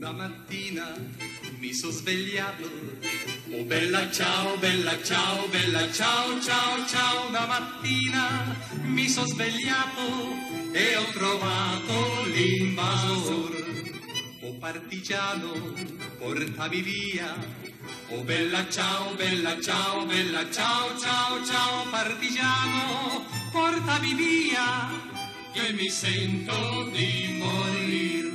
Una mattina mi sono svegliato, oh bella ciao, bella ciao, bella ciao, ciao, ciao. Una mattina mi sono svegliato e ho trovato l'invasor. Oh partigiano, portami via. Oh bella ciao, bella ciao, bella ciao, ciao, ciao, partigiano, portami via, che mi sento di morire.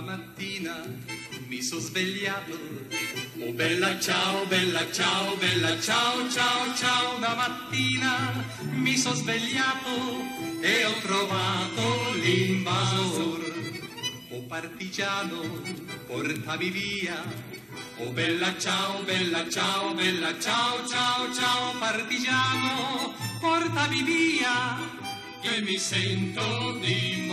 Mattina mi sono svegliato, oh bella ciao, bella ciao, bella ciao, ciao, ciao. Una mattina mi sono svegliato e ho trovato l'invasor. Oh partigiano, portami via. Oh bella ciao, bella ciao, bella ciao, ciao, ciao, partigiano, portami via, che mi sento di